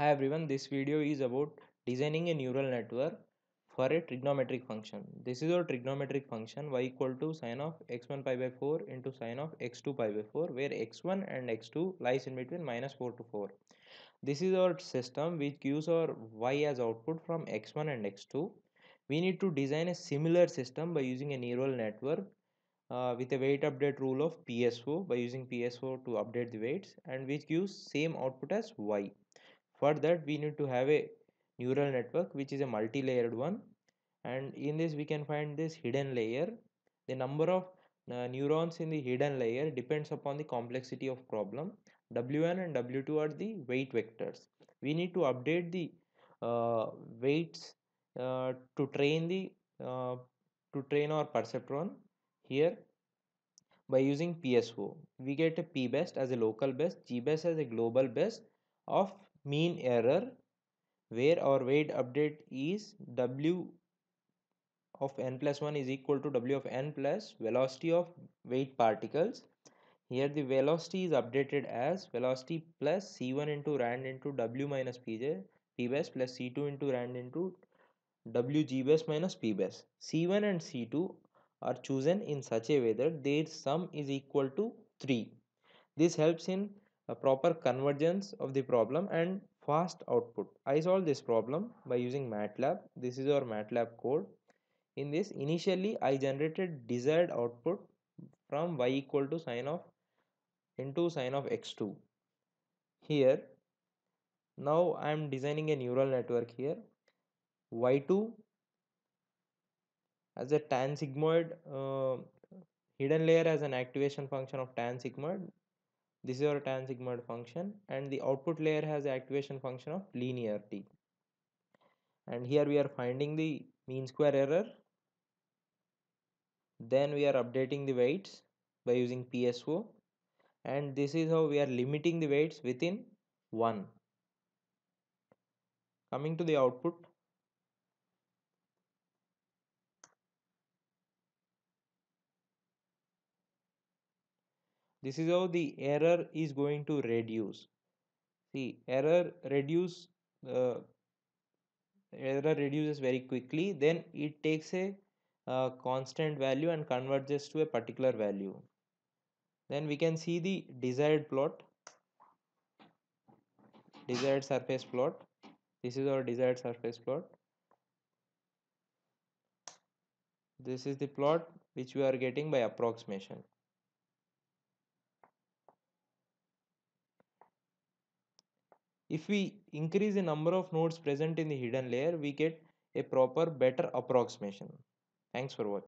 Hi everyone, this video is about designing a neural network for a trigonometric function. This is our trigonometric function y equal to sine of x1 pi by 4 into sine of x2 pi by 4 where x1 and x2 lies in between minus 4 to 4. This is our system which gives our y as output from x1 and x2. We need to design a similar system by using a neural network uh, with a weight update rule of PSO by using PSO to update the weights and which gives same output as y for that we need to have a neural network which is a multi-layered one. And in this we can find this hidden layer. The number of uh, neurons in the hidden layer depends upon the complexity of problem. W1 and w2 are the weight vectors. We need to update the uh, weights uh, to train the uh, to train our perceptron here by using PSO we get a p best as a local best g best as a global best of mean error where our weight update is w of n plus 1 is equal to w of n plus velocity of weight particles. Here the velocity is updated as velocity plus c1 into rand into w minus pj p best plus c2 into rand into w g best minus p best c1 and c2 are chosen in such a way that their sum is equal to 3 this helps in a proper convergence of the problem and fast output. I solved this problem by using MATLAB. This is our MATLAB code. In this initially I generated desired output from y equal to sine of into sine of x2. Here now I am designing a neural network here y2 as a tan sigmoid uh, hidden layer as an activation function of tan sigmoid this is our tan sigmoid function and the output layer has the activation function of linearity. And here we are finding the mean square error. Then we are updating the weights by using PSO and this is how we are limiting the weights within 1 coming to the output this is how the error is going to reduce. See error reduce uh, error reduces very quickly then it takes a uh, constant value and converges to a particular value. Then we can see the desired plot desired surface plot. This is our desired surface plot. This is the plot which we are getting by approximation If we increase the number of nodes present in the hidden layer, we get a proper better approximation. Thanks for watching.